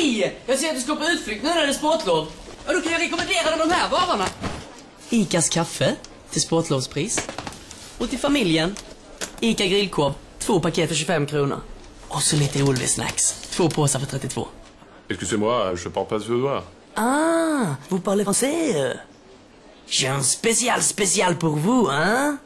Hej! Jag ser att du ska på utflykt nu när det är sportlov. Och då kan jag rekommendera dig de här varorna. Icas kaffe till sportlovspris. Och till familjen, Ica grillkorv, två paket för 25 kronor. Och så lite Olvis snacks, två påsar för 32. Excusez-moi, je parle pas suédois. Ah, vous parlez français J'ai un spécial spécial pour vous, hein